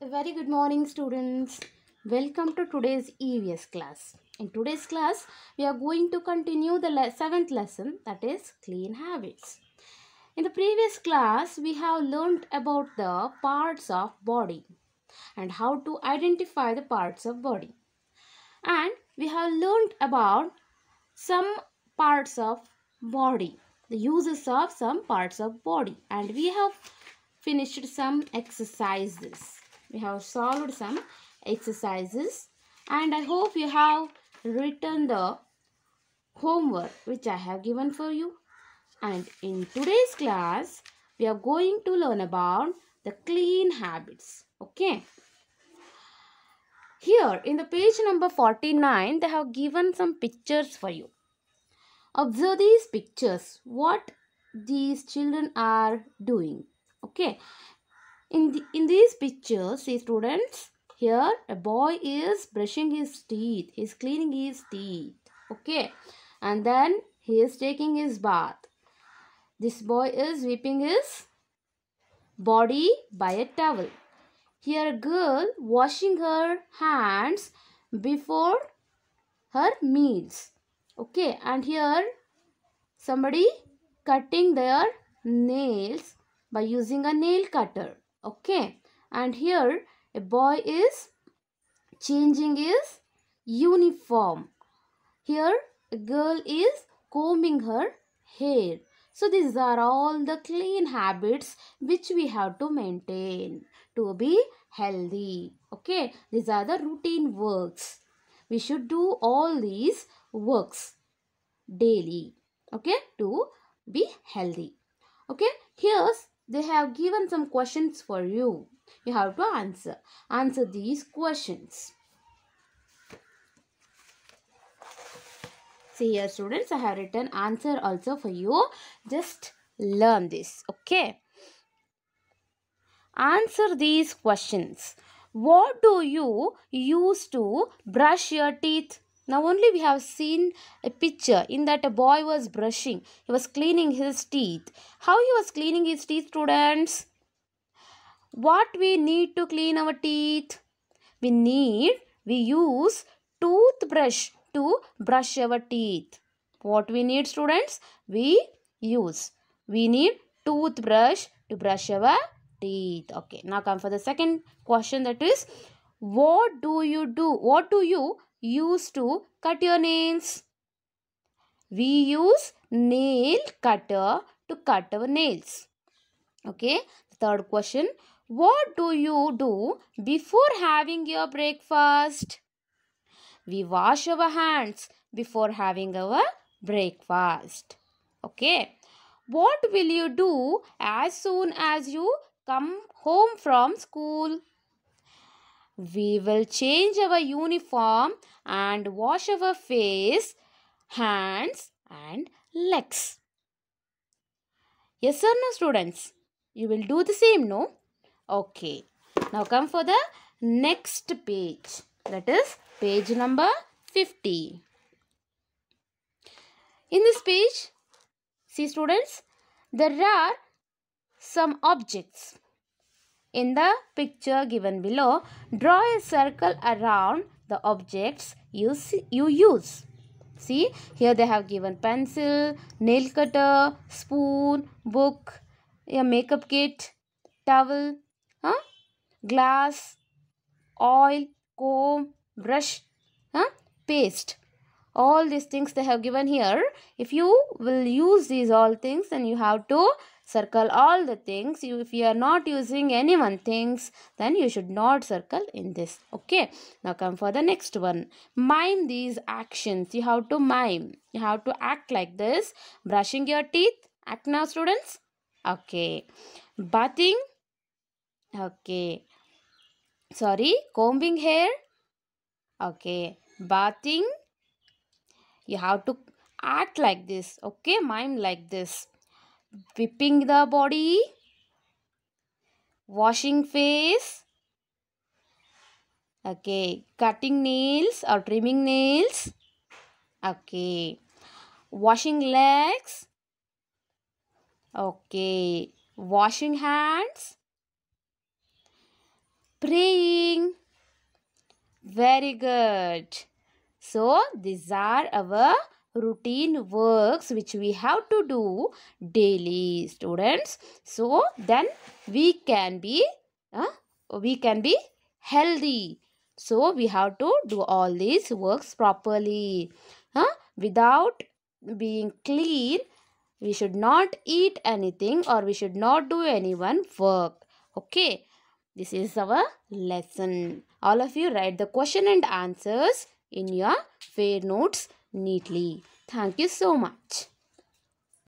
A very good morning, students. Welcome to today's EVS class. In today's class, we are going to continue the le- seventh lesson that is clean habits. In the previous class, we have learned about the parts of body and how to identify the parts of body. And we have learned about some parts of body, the uses of some parts of body, and we have finished some exercises. We have solved some exercises, and I hope you have written the homework which I have given for you. And in today's class, we are going to learn about the clean habits. Okay. Here in the page number 49, they have given some pictures for you. Observe these pictures, what these children are doing. Okay. In, the, in these pictures, see students, here a boy is brushing his teeth. He is cleaning his teeth. Okay. And then he is taking his bath. This boy is wiping his body by a towel. Here a girl washing her hands before her meals. Okay, and here somebody cutting their nails by using a nail cutter. Okay, and here a boy is changing his uniform. Here a girl is combing her hair. So these are all the clean habits which we have to maintain to be healthy. Okay, these are the routine works. We should do all these works daily. Okay, to be healthy. Okay, here's they have given some questions for you. You have to answer. Answer these questions. See here students, I have written answer also for you. Just learn this. Okay. Answer these questions. What do you use to brush your teeth? Now only we have seen a picture in that a boy was brushing. He was cleaning his teeth. How he was cleaning his teeth students? What we need to clean our teeth? We need, we use toothbrush to brush our teeth. What we need students? We use. We need toothbrush to brush our teeth. Okay, now come for the second question that is what do you do? What do you use to cut your nails? We use nail cutter to cut our nails. Okay, third question what do you do before having your breakfast? We wash our hands before having our breakfast. Okay. What will you do as soon as you come home from school? We will change our uniform and wash our face, hands and legs. Yes or no students? You will do the same, no? Okay. Now come for the next page. That is page number 50. In this page, see students, there are some objects. In the picture given below, draw a circle around the objects you, see, you use. See, here they have given pencil, nail cutter, spoon, book, a makeup kit, towel, huh? glass, oil, comb, brush, huh? paste. All these things they have given here. If you will use these all things, then you have to circle all the things. You, if you are not using any one things, then you should not circle in this. Okay. Now come for the next one. Mime these actions. You have to mime. You have to act like this. Brushing your teeth. Act now, students. Okay. Bathing. Okay. Sorry. Combing hair. Okay. Bathing. You have to act like this. Okay. Mime like this. Whipping the body. Washing face. Okay. Cutting nails or trimming nails. Okay. Washing legs. Okay. Washing hands. praying. Very good. So, these are our routine works which we have to do daily, students. So, then we can be, uh, we can be healthy. So, we have to do all these works properly. Huh? Without being clean, we should not eat anything or we should not do anyone work. Okay. This is our lesson. All of you write the question and answers in your fair notes neatly. Thank you so much.